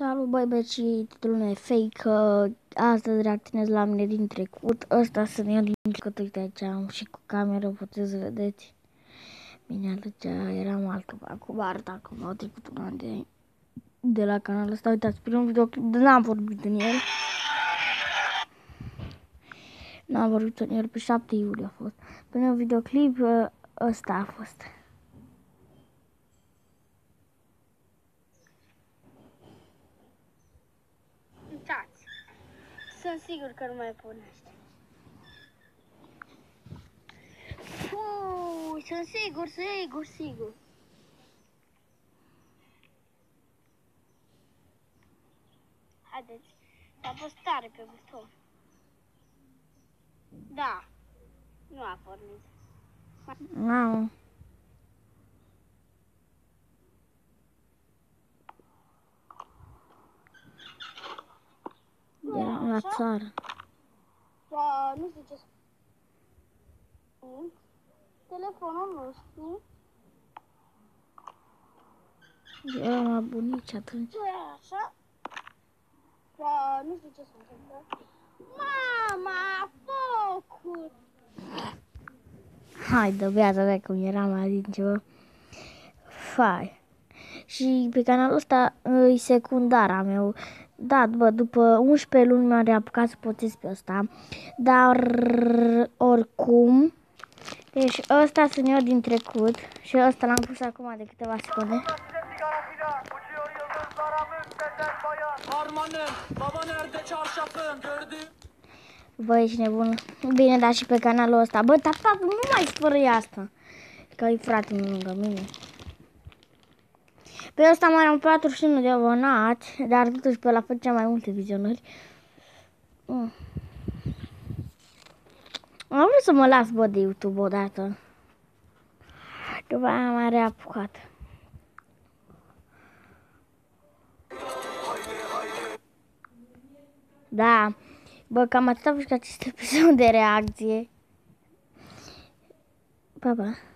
Salut băi băi și titlul meu e fake uh, Astăzi reacționez la mine din trecut. Ăsta sunt eu din trecut, uite aici am și cu cameră, puteți vedeți. Bine, atunci eram altceva cu Bart, acum au trecut un an de, de la canalul ăsta. Uitați, primul videoclip, n-am vorbit în el. N-am vorbit în el, pe 7 iulie a fost. Primul videoclip, uh, ăsta a fost Uitați. Sunt sigur că nu mai pornește. Ui, sunt sigur, sigur, sigur. Haideți, să apăs tare pe buton. Da, nu a pornit. N-am Eram la țară Da, nu știu ce să spun. Telefonul nostru Eram la bunici atunci nu e așa. Da, nu știu ce s-a întâmplat. Mama, focul! Hai, dă viața mea cum eram la din ceva. Fai. Și pe canalul ăsta e secundara meu. Da, bă, după 11 luni m-am reapucat să potez pe ăsta. Dar oricum, deci ăsta sunt eu din trecut și ăsta l-am pus acum de câteva secunde. Harmanım, baba nerede çarşafım gördüm. Bă, ești nebun. Bine, dar și pe canalul ăsta. Bă, tata, nu mai spără asta. Că e frate lângă mine. Pe ăsta mai am 41 de abonați, dar totuși pe la făcea mai multe vizionări. Mm. Am vrut să mă las, bă, de YouTube odată. După aia m-am reapucat. Da, bă, cam atât a fost acest episod de reacție. Pa, pa.